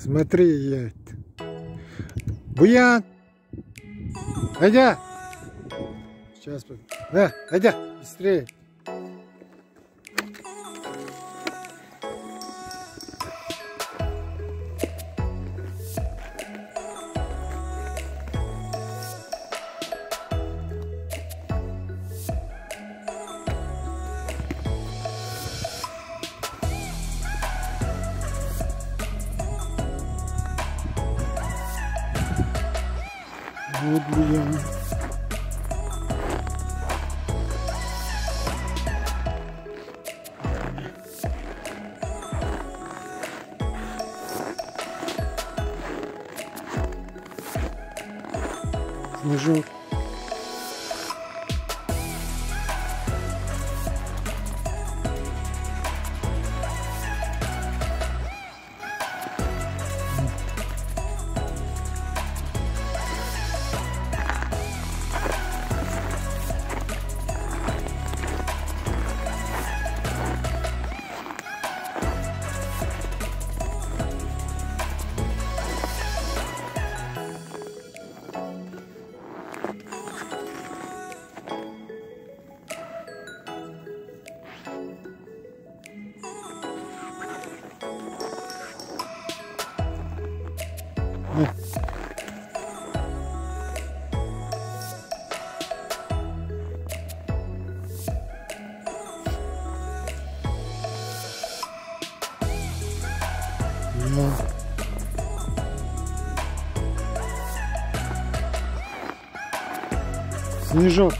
Смотри, едет. Буян! Айдя! Сейчас. Да, Айдя, быстрее. Вот буян. Снежок. Снежок.